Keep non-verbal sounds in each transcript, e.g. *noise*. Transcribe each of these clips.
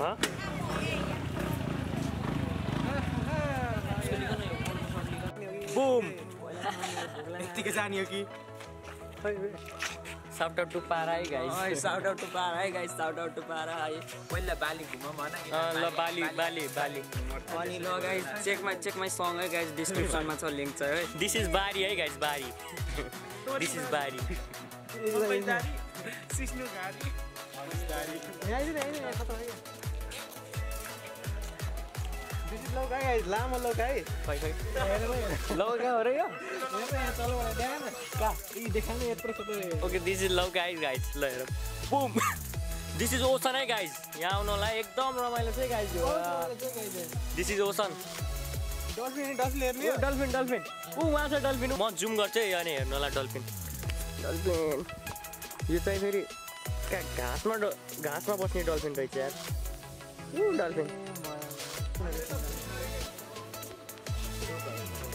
Huh? Boom! यतिकै जाने हो कि Shout out to Para है guys. Shout out to Para है गाइस साउट आउट टु पारा है पहिला बाली घुम भन ल बाली बाली बाली अनि ल गाइस चेकमा चेकमा सङ है गाइस डिस्क्रिप्सनमा छ लिङ्क छ है दिस इज बारी है गाइस बारी दिस इज बारी सिस्नु घारी लामो लौकाइ खै खै लौका हो र यो ओके दिस इज लौका है गाइस ल हेर boom this is ocean hey guys यहाँ आउनुलाई एकदम रमाइलो छ है गाइस यो this is ocean dolphin dolphin ऊ उहाँ छ डल्फिन म जुम गर्छु है यहाँ हेर्नु होला डल्फिन डल्फिन यो चाहिँ फेरि घाँसमा घाँसमा बस्ने डल्फिन रहेछ यार ऊ डल्फिन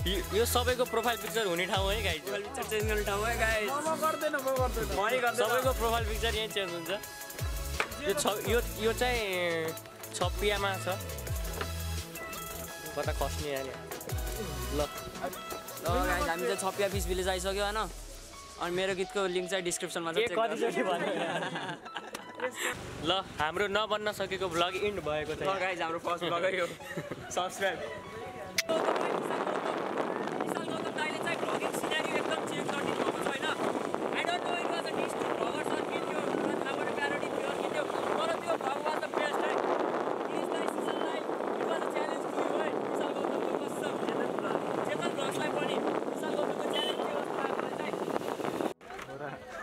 यो सबैको प्रोफाइल पिक्चर हुने ठाउँ है गाइस पिक्चर चेन्ज गर्ने ठाउँ है गाइस म गर्दैन म गर्दैन। मरि गर्दैन। सबैको प्रोफाइल पिक्चर यहीँ चेन्ज हुन्छ। यो छ यो यो चाहिँ छप्पियामा छ। कता खस्ने यहाँ ल। हामी चाहिँ छपिया बिस भिलेज आइसक्यो होइन? अनि मेरो गीतको लिङ्क चाहिँ डिस्क्रिप्सनमा छ ल हाम्रो नबन्न सकेको भ्लग इन्ड भएको छ। गाइस हाम्रो फर्स्ट ब्लग है यो। *laughs* सब्सक्राइब *laughs*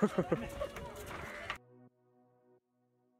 フフフ。